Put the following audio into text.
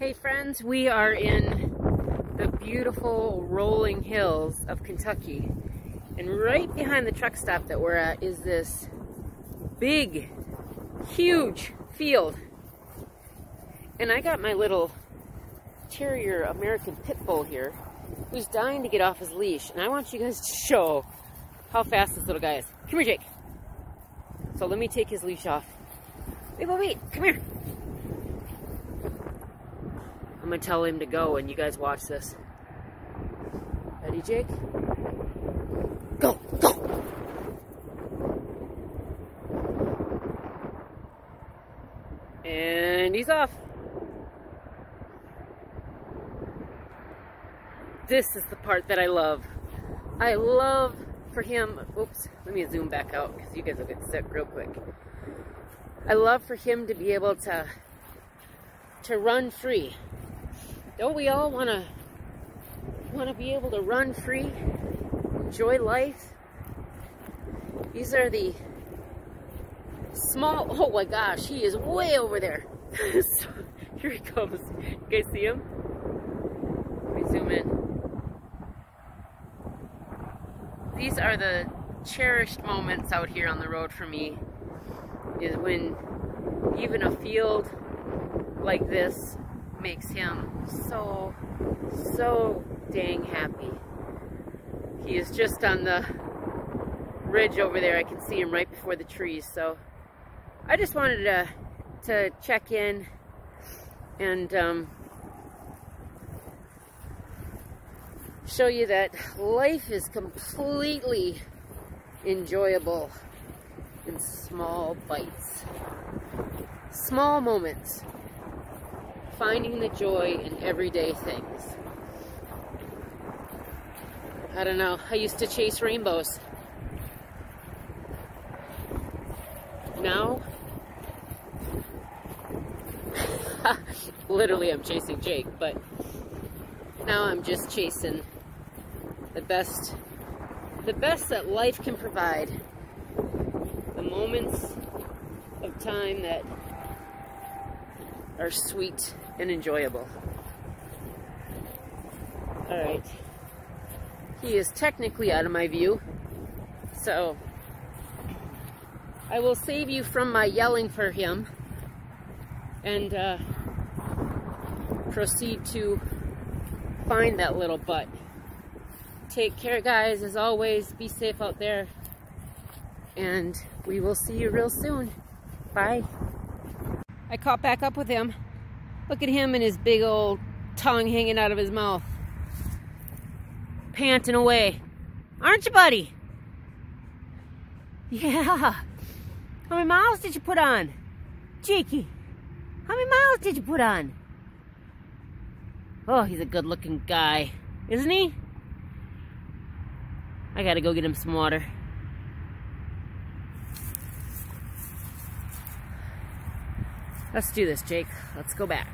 Hey friends, we are in the beautiful rolling hills of Kentucky. And right behind the truck stop that we're at is this big, huge field. And I got my little terrier American pit bull here who's dying to get off his leash. And I want you guys to show how fast this little guy is. Come here, Jake. So let me take his leash off. Wait, wait, wait. Come here. I'm gonna tell him to go and you guys watch this. Ready, Jake? Go, go! And he's off. This is the part that I love. I love for him, oops, let me zoom back out because you guys will get sick real quick. I love for him to be able to to run free. Don't we all want to want to be able to run free, enjoy life? These are the small. Oh my gosh, he is way over there. so, here he comes. You guys see him? Let me zoom in. These are the cherished moments out here on the road for me. Is when even a field like this makes him so, so dang happy. He is just on the ridge over there. I can see him right before the trees. So I just wanted to, to check in and um, show you that life is completely enjoyable in small bites. Small moments finding the joy in everyday things. I don't know, I used to chase rainbows. Now, literally I'm chasing Jake, but now I'm just chasing the best, the best that life can provide. The moments of time that are sweet and enjoyable. Alright. He is technically out of my view, so I will save you from my yelling for him and uh, proceed to find that little butt. Take care, guys. As always, be safe out there. And we will see you real soon. Bye. I caught back up with him. Look at him and his big old tongue hanging out of his mouth. Panting away. Aren't you, buddy? Yeah. How many miles did you put on? Jakey, how many miles did you put on? Oh, he's a good looking guy, isn't he? I gotta go get him some water. Let's do this, Jake. Let's go back.